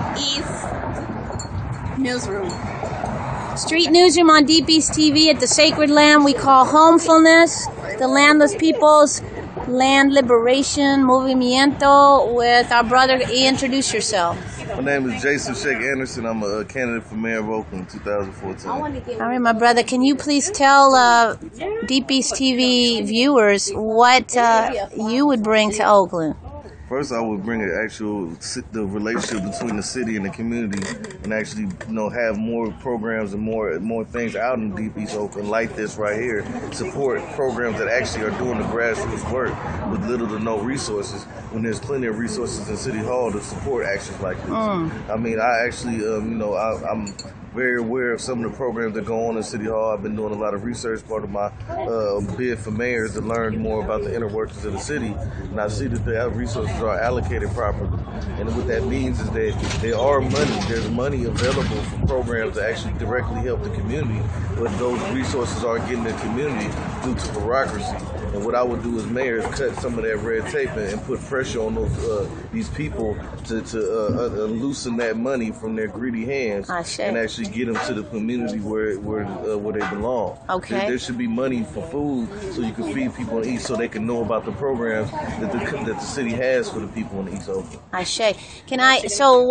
Street East Newsroom. Street Newsroom on Deep East TV at the sacred land we call Homefulness, the landless people's land liberation movimiento with our brother. Introduce yourself. My name is Jason Shake Anderson. I'm a candidate for mayor of Oakland 2014. All right, my brother, can you please tell uh, Deep East TV viewers what uh, you would bring to Oakland? First, I would bring an actual the relationship between the city and the community, and actually, you know, have more programs and more more things out in Deep East Oakland like this right here. Support programs that actually are doing the grassroots work with little to no resources. When there's plenty of resources in City Hall to support actions like this. I mean, I actually, um, you know, I, I'm very aware of some of the programs that go on in City Hall. I've been doing a lot of research, part of my uh, bid for mayor to learn more about the inner workings of the city, and I see that the resources are allocated properly. And what that means is that there are money, there's money available for programs that actually directly help the community, but those resources aren't getting the community due to bureaucracy. And what I would do as mayor is cut some of that red tape and, and put pressure on those uh, these people to, to uh, uh, loosen that money from their greedy hands and actually get them to the community where where uh, where they belong. Okay. There, there should be money for food so you can feed people in east so they can know about the programs that the that the city has for the people in the east Oakland. I say, can I? So.